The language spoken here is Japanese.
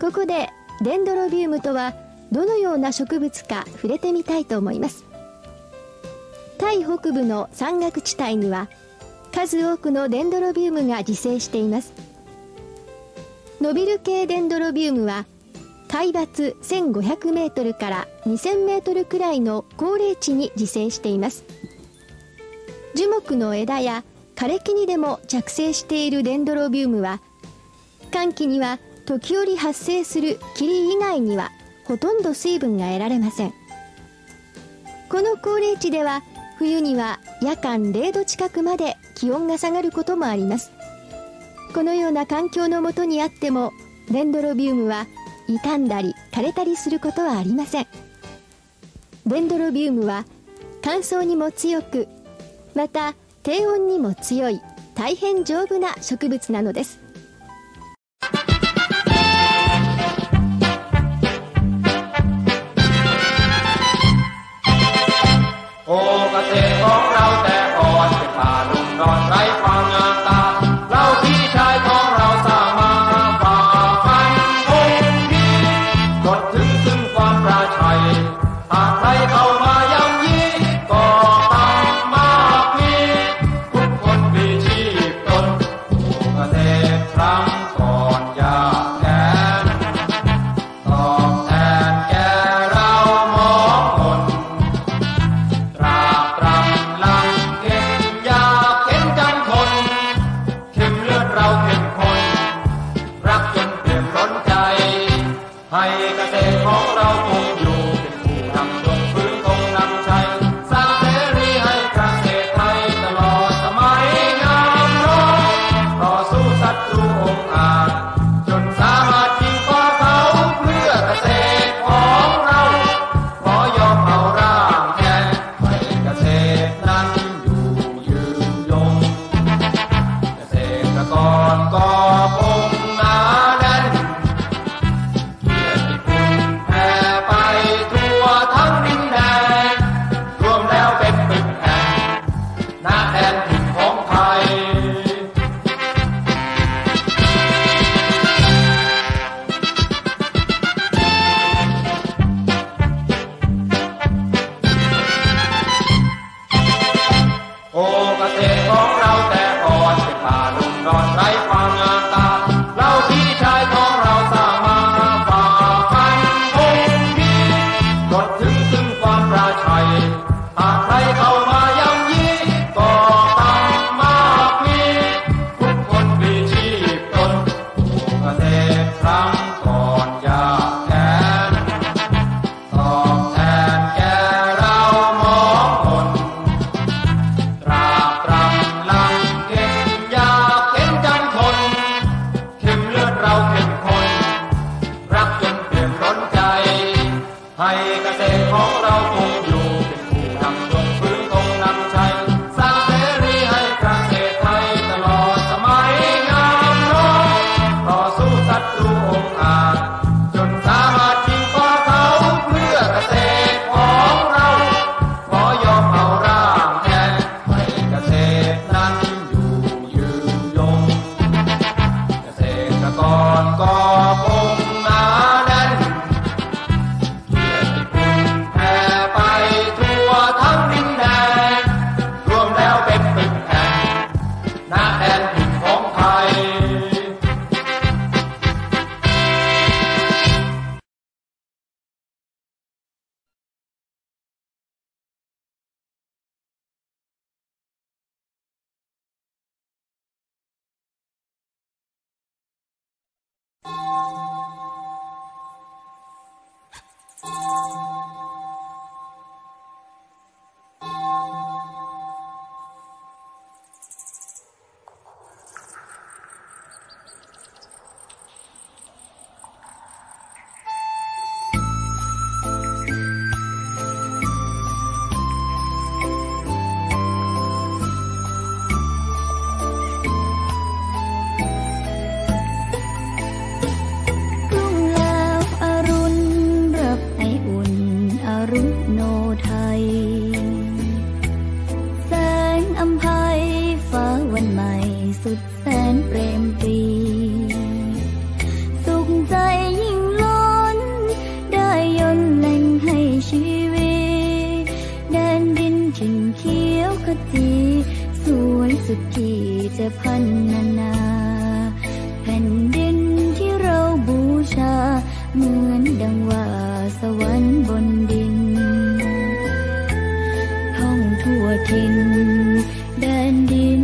ここでデンドロビウムとはどのような植物か触れてみたいと思います。タイ北部の山岳地帯には数多くのデンドロビウムが自生しています。ノビル系デンドロビウムは海抜1 5 0 0ルから2 0 0 0ルくらいの高齢地に自生しています。樹木の枝や枯れ木にでも着生しているデンドロビウムは寒気には時折発生する霧以外にはほとんど水分が得られません。この高齢地では冬には夜間0度近くまで気温が下がることもあります。このような環境のもとにあってもデンドロビウムは傷んだり枯れたりすることはありません。デンドロビウムは乾燥にも強くまた低温にも強い大変丈夫な植物なのです。 ของเราแต่พอจะพาลุงนอนไร้ความ ah. Thank you. ขิงเขียวขจีสวยสุดขีจะพันนานาแผ่นดินที่เราบูชา เหมือนดังว่าสวรรค์บนดิน ท่องทั่วทินแดนดิน